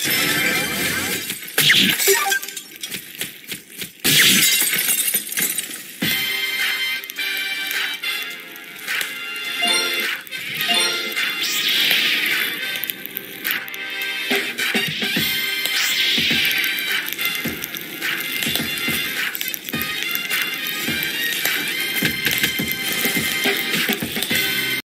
Yeah.